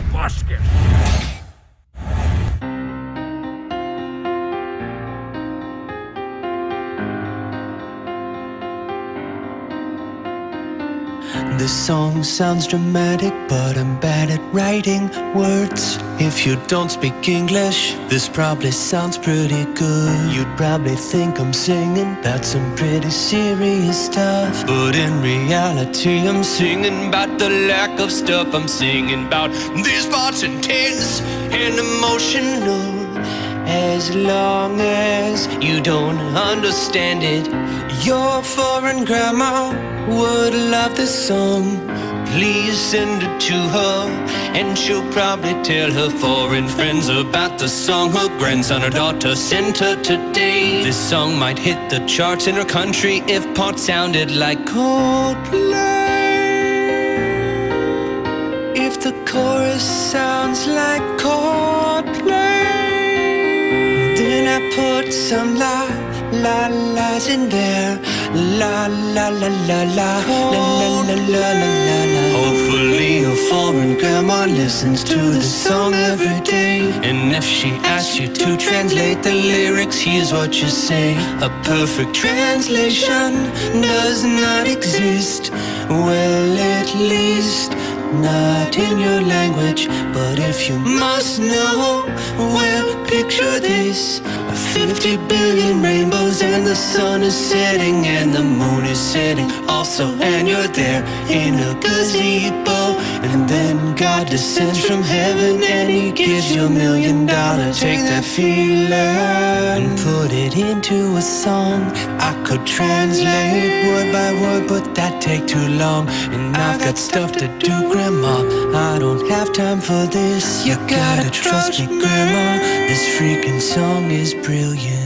to! The song sounds dramatic, but I'm bad at writing words. If you don't speak English, this probably sounds pretty good. You'd probably think I'm singing about some pretty serious stuff. But in reality, I'm singing about the lack of stuff. I'm singing about these parts intense and emotional. As long as you don't understand it, your foreign grandma would love this song. Please send it to her, and she'll probably tell her foreign friends about the song her grandson or daughter sent her today. This song might hit the charts in her country if parts sounded like Coldplay. If the chorus sounds like Coldplay. Then I put some la la la's in there. La la la la la la la la la la la. Hopefully a foreign grandma listens to the song every day. And if she asks you to translate the lyrics, here's what you say. A perfect translation does not exist. Well, at least not in your language, but if you must know, well, picture this 50 billion rainbows, and the sun is setting, and the moon is setting also, and you're there in a gazebo. And then God descends from heaven and He gives you a million dollars. Take that feeling and put it into a song. I could translate word by word, but that take too long. And I've got stuff to do, Grandma. I don't have time for this. You gotta trust me, Grandma. This freaking song is brilliant.